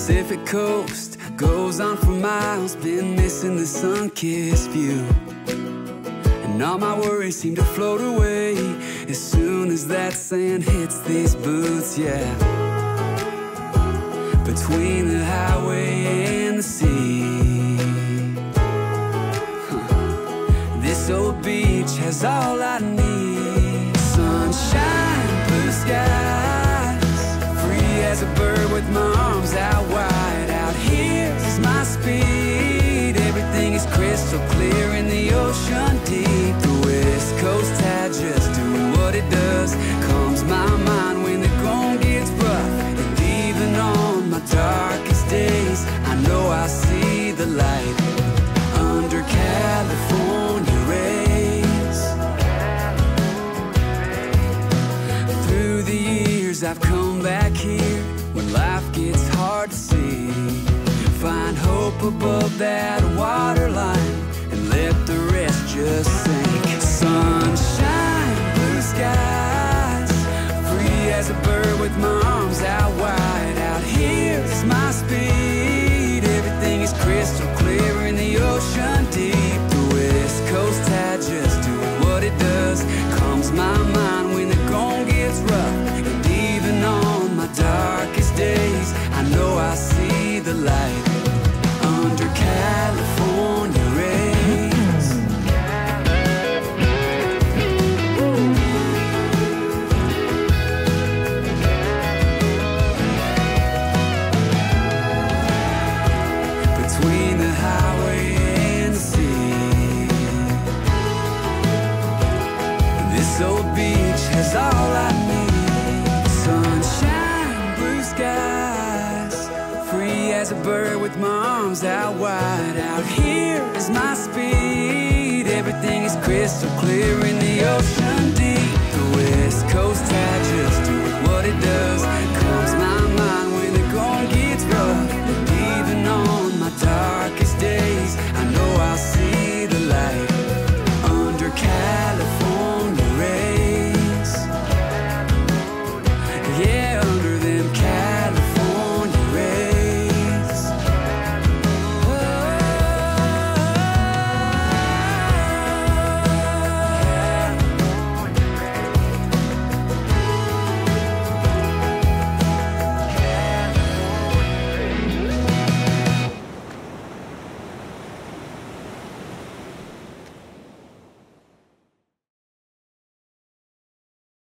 Pacific coast goes on for miles, been missing the sun-kissed view. And all my worries seem to float away as soon as that sand hits these boots, yeah. Between the highway and the sea. This old beach has all I need. Sunshine, years, I've come back here when life gets hard to see. Find hope above that waterline and let the rest just sink. Old beach has all I need. Sunshine, blue skies. Free as a bird with my arms out wide. Out here is my speed. Everything is crystal clear in the ocean